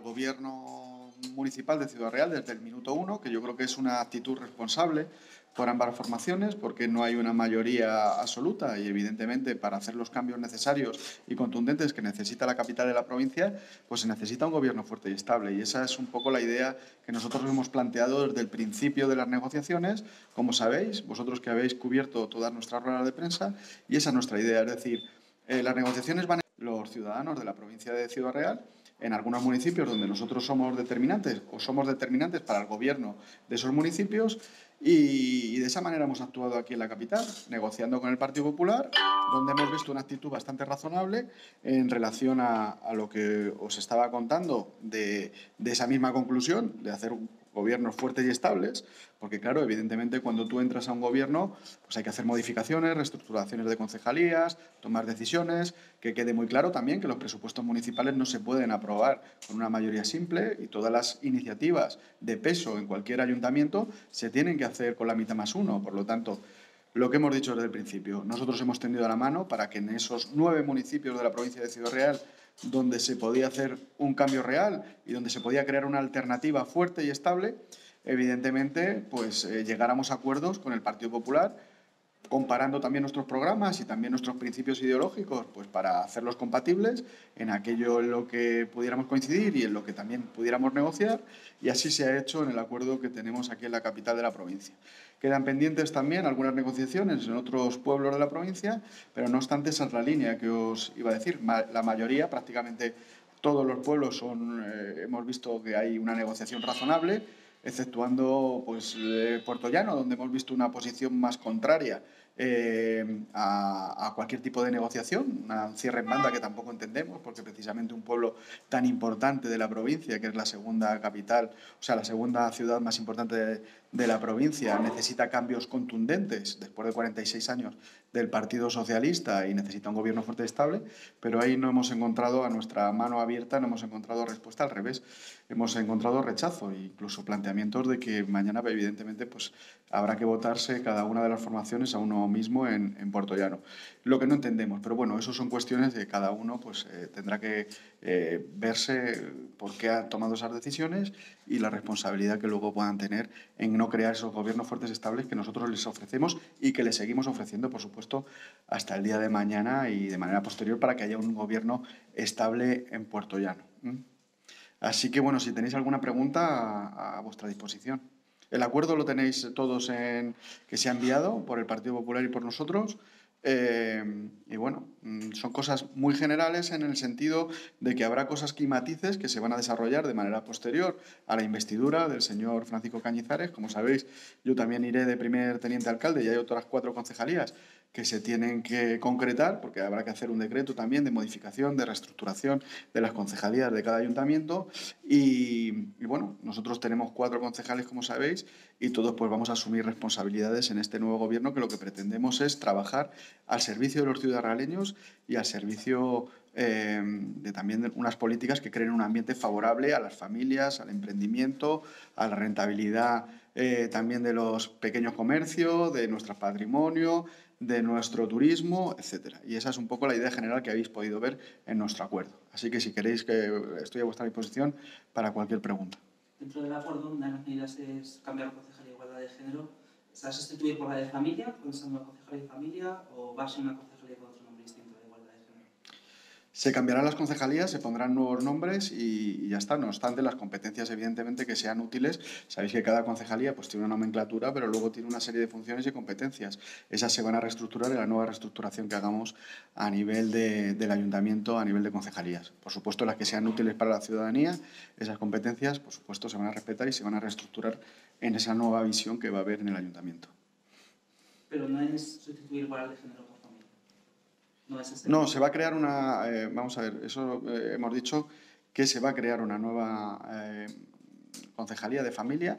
Gobierno municipal de Ciudad Real desde el minuto uno, que yo creo que es una actitud responsable por ambas formaciones, porque no hay una mayoría absoluta y evidentemente para hacer los cambios necesarios y contundentes que necesita la capital de la provincia, pues se necesita un gobierno fuerte y estable. Y esa es un poco la idea que nosotros hemos planteado desde el principio de las negociaciones, como sabéis, vosotros que habéis cubierto todas nuestras ruedas de prensa, y esa es nuestra idea, es decir, eh, las negociaciones van los ciudadanos de la provincia de Ciudad Real en algunos municipios donde nosotros somos determinantes o somos determinantes para el gobierno de esos municipios y, de esa manera hemos actuado aquí en la capital, negociando con el Partido Popular, donde hemos visto una actitud bastante razonable en relación a, lo que os estaba contando de, de esa misma conclusión, de hacer gobiernos fuertes y estables, porque claro, evidentemente cuando tú entras a un gobierno, pues hay que hacer modificaciones, reestructuraciones de concejalías, tomar decisiones, que quede muy claro también que los presupuestos municipales no se pueden aprobar con una mayoría simple y todas las iniciativas de peso en cualquier ayuntamiento se tienen que hacer con la mitad más uno. Por lo tanto, lo que hemos dicho desde el principio, nosotros hemos tendido la mano para que en esos nueve municipios de la provincia de Ciudad Real donde se podía hacer un cambio real y donde se podía crear una alternativa fuerte y estable, evidentemente, pues eh, llegáramos a acuerdos con el Partido Popular, comparando también nuestros programas y también nuestros principios ideológicos, pues para hacerlos compatibles en aquello en lo que pudiéramos coincidir y en lo que también pudiéramos negociar, y así se ha hecho en el acuerdo que tenemos aquí en la capital de la provincia. Quedan pendientes también algunas negociaciones en otros pueblos de la provincia, pero no obstante esa es la línea que os iba a decir. La mayoría, prácticamente todos los pueblos, son, eh, hemos visto que hay una negociación razonable, exceptuando pues, eh, Puerto Llano, donde hemos visto una posición más contraria eh, a, cualquier tipo de negociación, una cierre en banda que tampoco entendemos, porque precisamente un pueblo tan importante de la provincia, que es la segunda capital, o sea, la segunda ciudad más importante de, de la provincia, necesita cambios contundentes después de 46 años del Partido Socialista y necesita un gobierno fuerte y estable, pero ahí no hemos encontrado a nuestra mano abierta, no hemos encontrado respuesta, al revés, hemos encontrado rechazo e incluso planteamientos de que mañana evidentemente pues, habrá que votarse cada una de las formaciones a uno mismo en, en Puerto Llano. Lo que no entendemos, pero bueno, eso son cuestiones de cada uno pues, eh, tendrá que eh, verse por qué ha tomado esas decisiones y la responsabilidad que luego puedan tener en no crear esos gobiernos fuertes estables que nosotros les ofrecemos y que les seguimos ofreciendo, por supuesto, hasta el día de mañana y de manera posterior para que haya un gobierno estable en Puerto Llano. Así que, bueno, si tenéis alguna pregunta, a, vuestra disposición. El acuerdo lo tenéis todos en que se ha enviado por el Partido Popular y por nosotros. Eh, y bueno, mm, son cosas muy generales en el sentido de que habrá cosas climatices que se van a desarrollar de manera posterior a la investidura del señor Francisco Cañizares. Como sabéis, yo también iré de primer teniente alcalde y hay otras cuatro concejalías que se tienen que concretar, porque habrá que hacer un decreto también de modificación, de reestructuración de las concejalías de cada ayuntamiento. Y, bueno, nosotros tenemos cuatro concejales, como sabéis, y todos pues vamos a asumir responsabilidades en este nuevo gobierno que lo que pretendemos es trabajar al servicio de los ciudadanos y al servicio eh, de también unas políticas que creen un ambiente favorable a las familias, al emprendimiento, a la rentabilidad eh, también de los pequeños comercios, de nuestro patrimonio, de nuestro turismo, etcétera. Y esa es un poco la idea general que habéis podido ver en nuestro acuerdo. Así que si queréis que estoy a vuestra disposición para cualquier pregunta. Dentro del acuerdo, una de las medidas es cambiar la concejalía de igualdad de género. ¿Se va a sustituir por la de familia, con una concejalía de familia, o va a ser una concejalía con otro nombre distinto de igualdad de género? Se cambiarán las concejalías, se pondrán nuevos nombres y, ya está. No obstante, las competencias, evidentemente, que sean útiles. Sabéis que cada concejalía pues, tiene una nomenclatura, pero luego tiene una serie de funciones y competencias. Esas se van a reestructurar en la nueva reestructuración que hagamos a nivel del ayuntamiento, a nivel de concejalías. Por supuesto, las que sean útiles para la ciudadanía, esas competencias, por supuesto, se van a respetar y se van a reestructurar en esa nueva visión que va a haber en el ayuntamiento. Pero no es sustituir igual de género no, se va a crear una. Eh, vamos a ver, eso eh, hemos dicho que se va a crear una nueva eh, concejalía de familia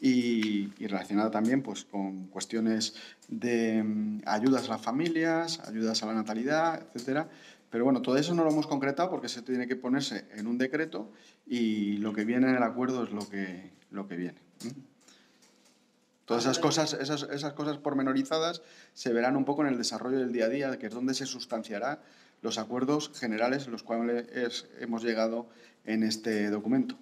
y, relacionada también pues, con cuestiones de mm, ayudas a las familias, ayudas a la natalidad, etcétera. Pero bueno, todo eso no lo hemos concretado porque se tiene que ponerse en un decreto y lo que viene en el acuerdo es lo que, lo que viene. Todas esas cosas, esas, esas cosas pormenorizadas se verán un poco en el desarrollo del día a día, que es donde se sustanciará los acuerdos generales en los cuales hemos llegado en este documento.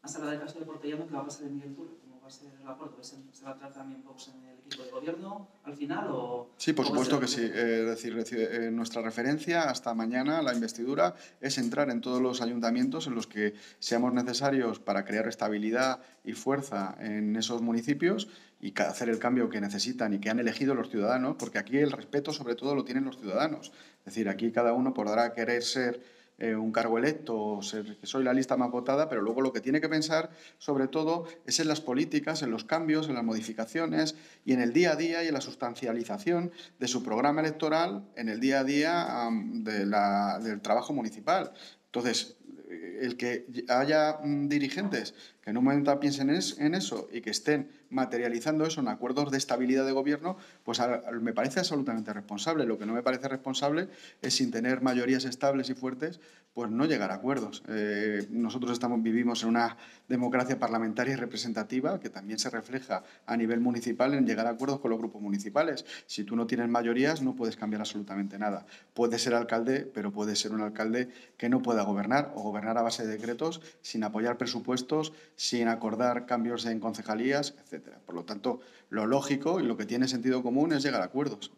Hasta la del caso de Portellano, que va a pasar en Miguel Tur, ¿cómo va a ser el acuerdo? ¿Se va a tratar también Vox en el gobierno al final? O, sí, por supuesto que sí. Eh, es decir, eh, nuestra referencia hasta mañana, la investidura, es entrar en todos los ayuntamientos en los que seamos necesarios para crear estabilidad y fuerza en esos municipios y hacer el cambio que necesitan y que han elegido los ciudadanos, porque aquí el respeto sobre todo lo tienen los ciudadanos. Es decir, aquí cada uno podrá querer ser eh, un cargo electo o que soy la lista más votada, pero luego lo que tiene que pensar sobre todo es en las políticas, en los cambios, en las modificaciones y en el día a día y en la sustancialización de su programa electoral en el día a día del trabajo municipal. Entonces, el que haya mm, dirigentes que en un momento piensen en eso y que estén materializando eso en acuerdos de estabilidad de gobierno, pues me parece absolutamente responsable. Lo que no me parece responsable es sin tener mayorías estables y fuertes, pues no llegar a acuerdos. Eh, nosotros estamos, vivimos en una democracia parlamentaria y representativa que también se refleja a nivel municipal en llegar a acuerdos con los grupos municipales. Si tú no tienes mayorías, no puedes cambiar absolutamente nada. Puedes ser alcalde, pero puedes ser un alcalde que no pueda gobernar o gobernar a base de decretos sin apoyar presupuestos, sin acordar cambios en concejalías, etc. Por lo tanto, lo lógico y lo que tiene sentido común es llegar a acuerdos.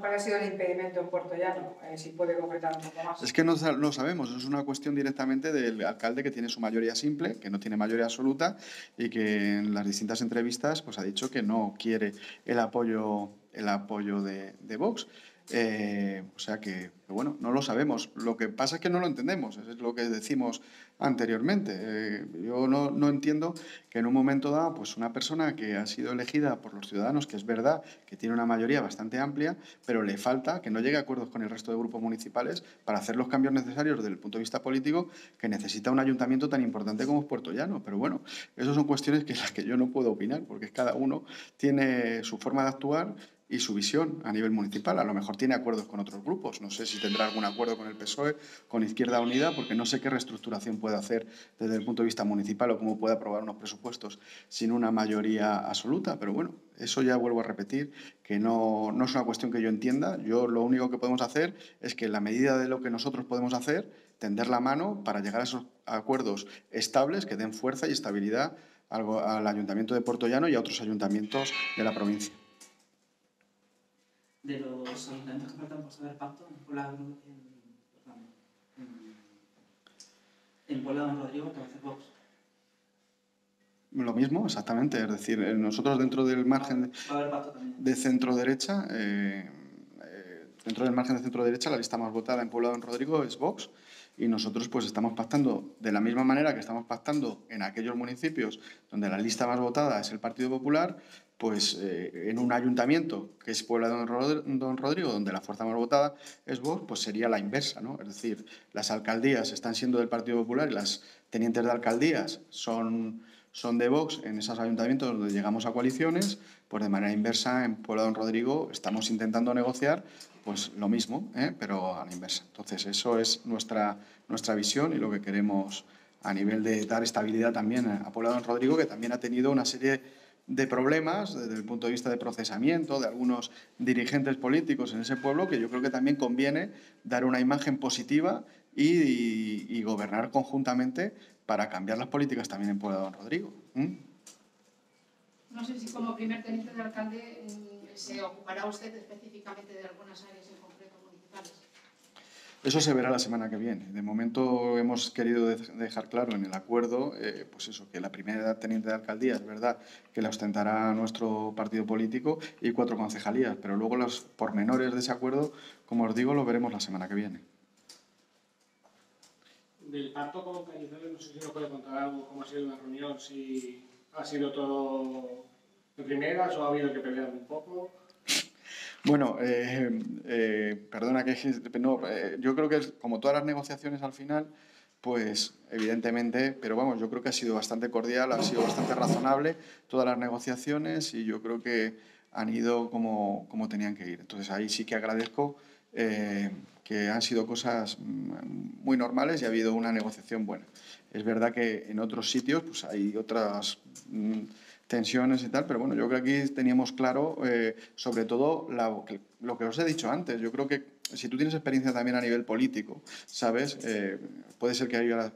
¿cuál ha sido el impedimento en Puerto Llano? Eh, si puede concretar un poco más. Es que no lo sabemos, es una cuestión directamente del alcalde que tiene su mayoría simple, que no tiene mayoría absoluta y que en las distintas entrevistas pues, ha dicho que no quiere el apoyo, el apoyo de, de Vox. Eh, o sea que, bueno, no lo sabemos. Lo que pasa es que no lo entendemos, es lo que decimos anteriormente. Eh, yo no, no, entiendo que en un momento dado, pues una persona que ha sido elegida por los ciudadanos, que es verdad que tiene una mayoría bastante amplia, pero le falta que no llegue a acuerdos con el resto de grupos municipales para hacer los cambios necesarios desde el punto de vista político que necesita un ayuntamiento tan importante como es Puerto Llano. Pero bueno, esas son cuestiones que las que yo no puedo opinar, porque cada uno tiene su forma de actuar y su visión a nivel municipal. A lo mejor tiene acuerdos con otros grupos. No sé si tendrá algún acuerdo con el PSOE, con Izquierda Unida, porque no sé qué reestructuración puede hacer desde el punto de vista municipal o cómo puede aprobar unos presupuestos sin una mayoría absoluta. Pero bueno, eso ya vuelvo a repetir, que no, no es una cuestión que yo entienda. Yo lo único que podemos hacer es que en la medida de lo que nosotros podemos hacer, tender la mano para llegar a esos acuerdos estables que den fuerza y estabilidad al, al Ayuntamiento de Puerto Llano y a otros ayuntamientos de la provincia de los ayuntamientos que faltan por saber pacto en Puebla, en, en, Puebla Don Rodrigo, que hace Vox. Lo mismo, exactamente. Es decir, eh, nosotros dentro del margen de, centro-derecha, eh, eh, dentro del margen de centro-derecha, la lista más votada en Puebla Don Rodrigo es Vox y nosotros pues estamos pactando de la misma manera que estamos pactando en aquellos municipios donde la lista más votada es el Partido Popular, pues eh, en un ayuntamiento que es Puebla de Don Rodrigo, donde la fuerza más votada es Vox, pues sería la inversa, ¿no? Es decir, las alcaldías están siendo del Partido Popular y las tenientes de alcaldías son, son de Vox en esos ayuntamientos donde llegamos a coaliciones, pues de manera inversa en Puebla de Don Rodrigo estamos intentando negociar pues lo mismo, ¿eh? pero a la inversa. Entonces, eso es nuestra, nuestra visión y lo que queremos a nivel de dar estabilidad también a Puebla Don Rodrigo, que también ha tenido una serie de problemas desde el punto de vista de procesamiento de algunos dirigentes políticos en ese pueblo que yo creo que también conviene dar una imagen positiva y, gobernar conjuntamente para cambiar las políticas también en Puebla Don Rodrigo. No sé si como primer teniente de alcalde eh, se ocupará usted específicamente de algunas áreas eso se verá la semana que viene. De momento hemos querido dejar claro en el acuerdo, eh, pues eso, que la primera teniente de alcaldía es verdad que la ostentará nuestro partido político y cuatro concejalías, pero luego los pormenores de ese acuerdo, como os digo, lo veremos la semana que viene. Del pacto con Cañizares, no sé si nos puede contar algo, cómo ha sido la reunión, si ha sido todo de primeras o ha habido que pelear un poco. Bueno, eh, eh, perdona que no, eh, yo creo que como todas las negociaciones al final, pues evidentemente, pero vamos, yo creo que ha sido bastante cordial, ha sido bastante razonable todas las negociaciones y yo creo que han ido como, como tenían que ir. Entonces ahí sí que agradezco que han sido cosas mm, muy normales y ha habido una negociación buena. Es verdad que en otros sitios pues hay otras... Tensiones y tal, pero bueno, yo creo que aquí teníamos claro, eh, sobre todo, lo que os he dicho antes. Yo creo que si tú tienes experiencia también a nivel político, ¿sabes? Eh, puede ser que haya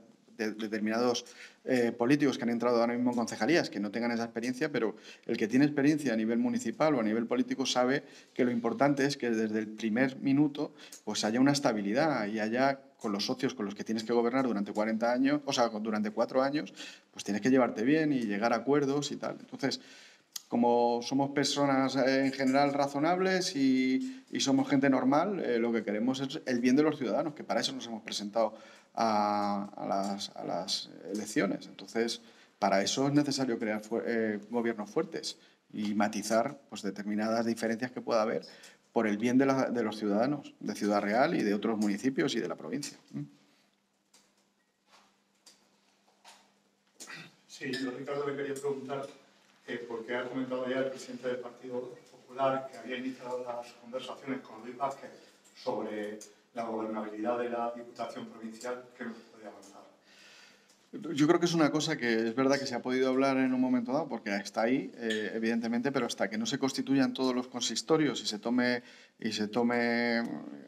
determinados eh, políticos que han entrado ahora mismo en concejalías que no tengan esa experiencia, pero el que tiene experiencia a nivel municipal o a nivel político sabe que lo importante es que desde el primer minuto pues haya una estabilidad y haya con los socios con los que tienes que gobernar durante 40 años, o sea, durante cuatro años, pues tienes que llevarte bien y llegar a acuerdos y tal. Entonces, como somos personas eh, en general razonables y, somos gente normal, eh, lo que queremos es el bien de los ciudadanos, que para eso nos hemos presentado a, las, elecciones. Entonces, para eso es necesario crear eh, gobiernos fuertes y matizar pues, determinadas diferencias que pueda haber por el bien de, los ciudadanos, de Ciudad Real y de otros municipios y de la provincia. Sí, yo Ricardo le quería preguntar, eh, porque ha comentado ya el presidente del Partido Popular que había iniciado las conversaciones con Luis Vázquez sobre la gobernabilidad de la Diputación Provincial, que nos puede avanzar. Yo creo que es una cosa que es verdad que se ha podido hablar en un momento dado, porque está ahí, eh, evidentemente, pero hasta que no se constituyan todos los consistorios y se tome y se tome,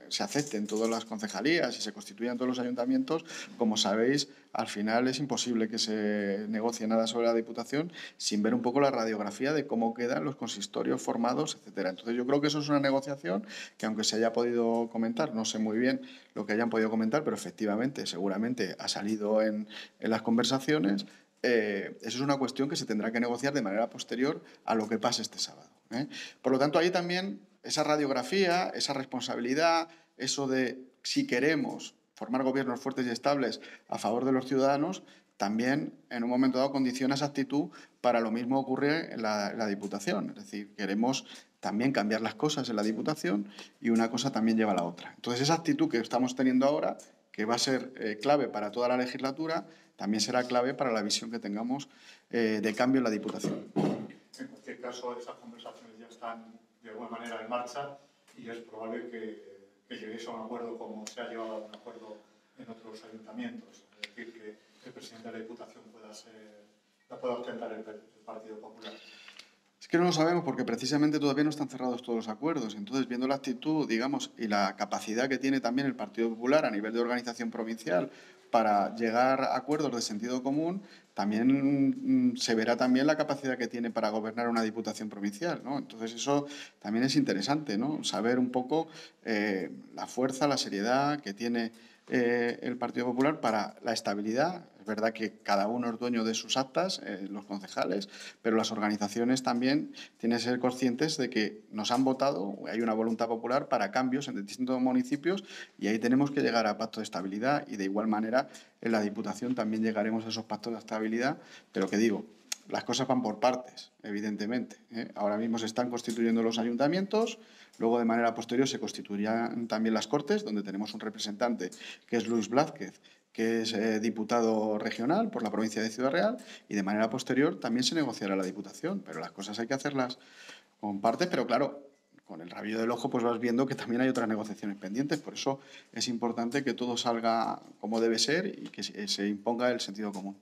se acepten todas las concejalías y se constituyan todos los ayuntamientos, como sabéis, al final es imposible que se negocie nada sobre la Diputación sin ver un poco la radiografía de cómo quedan los consistorios formados, etcétera. Entonces yo creo que eso es una negociación que aunque se haya podido comentar, no sé muy bien lo que hayan podido comentar, pero efectivamente, seguramente ha salido en, en las conversaciones. Eh, eso es una cuestión que se tendrá que negociar de manera posterior a lo que pase este sábado. ¿eh? Por lo tanto, ahí también esa radiografía, esa responsabilidad, eso de si queremos formar gobiernos fuertes y estables a favor de los ciudadanos, también en un momento dado condiciona esa actitud para lo mismo ocurre en la, Diputación. Es decir, queremos también cambiar las cosas en la Diputación y una cosa también lleva a la otra. Entonces, esa actitud que estamos teniendo ahora, que va a ser eh, clave para toda la legislatura, también será clave para la visión que tengamos eh, de cambio en la Diputación. En cualquier caso, esas conversaciones ya están de alguna manera en marcha y es probable que, lleguéis a un acuerdo como se ha llevado a un acuerdo en otros ayuntamientos. Es decir, que el presidente de la Diputación pueda, ser, ostentar el, Partido Popular. Es que no lo sabemos porque precisamente todavía no están cerrados todos los acuerdos. Entonces, viendo la actitud, digamos, y la capacidad que tiene también el Partido Popular a nivel de organización provincial para llegar a acuerdos de sentido común, también mm, se verá también la capacidad que tiene para gobernar una diputación provincial. ¿no? Entonces eso también es interesante, ¿no? saber un poco eh, la fuerza, la seriedad que tiene eh, el Partido Popular para la estabilidad. Es verdad que cada uno es dueño de sus actas, eh, los concejales, pero las organizaciones también tienen que ser conscientes de que nos han votado, hay una voluntad popular para cambios en distintos municipios y ahí tenemos que llegar a pactos de estabilidad y de igual manera en la Diputación también llegaremos a esos pactos de estabilidad, pero que digo, las cosas van por partes, evidentemente. ¿eh? Ahora mismo se están constituyendo los ayuntamientos, luego de manera posterior se constituirán también las Cortes, donde tenemos un representante que es Luis Blázquez, que es eh, diputado regional por la provincia de Ciudad Real, y de manera posterior también se negociará la Diputación, pero las cosas hay que hacerlas con partes, pero claro, con el rabillo del ojo pues vas viendo que también hay otras negociaciones pendientes, por eso es importante que todo salga como debe ser y que se imponga el sentido común.